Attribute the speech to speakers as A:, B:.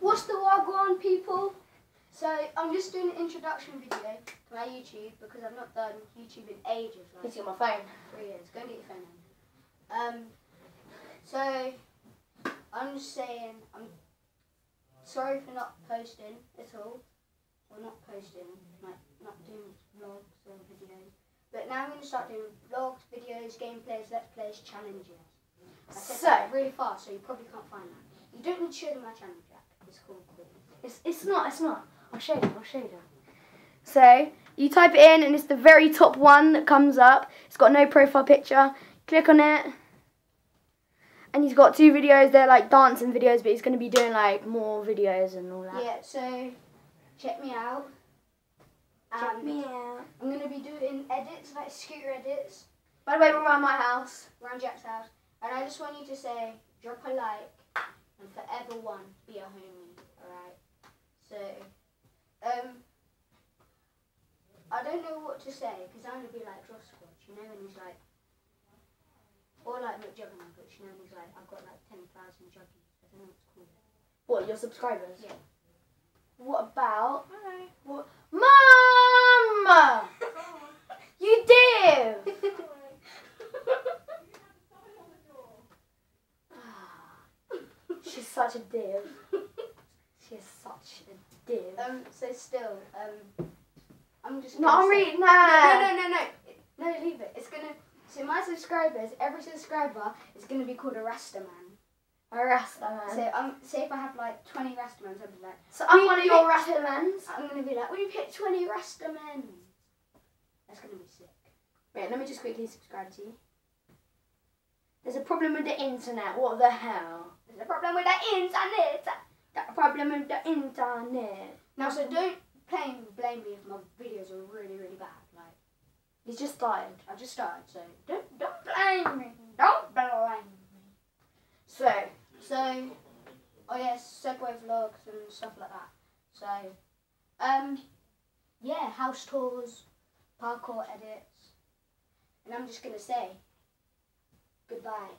A: What's the Wagwan people? So I'm just doing an introduction video to my YouTube because I've not done YouTube in ages, like
B: It's on my phone.
A: three years. Go and get your phone out. Um, so I'm just saying I'm sorry for not posting at all, or not posting, like not doing vlogs or videos. But now I'm going to start doing vlogs, videos, gameplays, let's plays, challenges. I said
B: So-
A: that really fast, so you probably can't find that. You don't need to show them my channel, Jack. It's called
B: It's, it's not, it's not. I'll show you, I'll show you. So, you type it in and it's the very top one that comes up. It's got no profile picture. Click on it. And he's got two videos, they're like dancing videos, but he's going to be doing like more videos and all that.
A: Yeah, so check me out.
B: Check
A: Um,
B: me out.
A: I'm going to be doing edits, like scooter edits,
B: By the way, we're around my house.
A: around Jack's house. And I just want you to say, drop a like, and forever one, be a homie, alright? So, um, I don't know what to say, because I'm going to be like Josh Squatch, you know, when he's like, or like not Juggernaut, but you know, when he's like, I've got like 10,000 juggies. I don't know what's called.
B: What, your subscribers?
A: Yeah.
B: What about... What? Such a div. She is such a div.
A: Um, so still, um, I'm just.
B: No,
A: gonna
B: I'm reading
A: No,
B: that.
A: no, no, no, no. Leave it. It's gonna. So my subscribers, every subscriber is gonna be called a Rasta man.
B: A Rasta man.
A: So um, say if I have like 20 Rasta men, I'll be like,
B: So I'm one of your
A: picked-
B: Rasta mans.
A: I'm gonna be like, we picked 20 Rasta men. That's gonna be sick.
B: Wait, let me just quickly subscribe to you. There's a problem with the internet. What the hell?
A: A problem with the internet.
B: The problem with the internet.
A: Now, so don't blame blame me if my videos are really really bad. Like
B: He's just started.
A: I just started, so don't don't blame me. Don't blame me.
B: So,
A: So, oh yes, Segway vlogs and stuff like that. So, um, yeah, house tours, parkour edits, and I'm just gonna say goodbye.